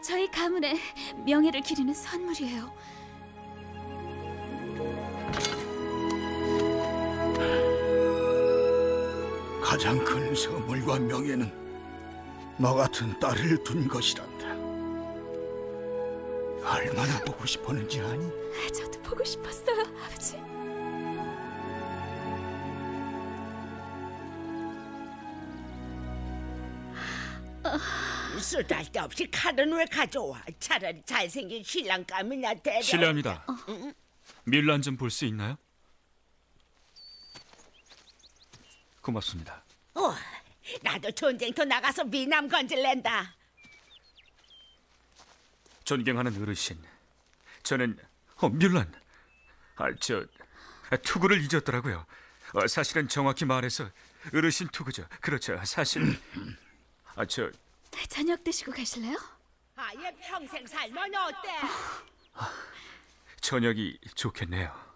저희 가문의 명예를 기리는 선물이에요. 가장 큰 선물과 명예는 너 같은 딸을 둔 것이란다. 얼마나 보고 싶었는지 아니? 저도 보고 싶었어요, 아버지. 쓸데할 없이 칼은 왜 가져와? 차라리 잘생긴 신랑감이나 대려. 실례합니다. 밀란 좀 볼 수 있나요? 고맙습니다. 어, 나도 전쟁터 나가서 미남 건질랜다. 존경하는 어르신. 저는 어, 밀란. 아, 저 아, 투구를 잊었더라고요. 어, 사실은 정확히 말해서 어르신 투구죠. 그렇죠. 사실 아, 저 저녁 드시고 가실래요? 아예 평생 살면 어때? 저녁이 좋겠네요.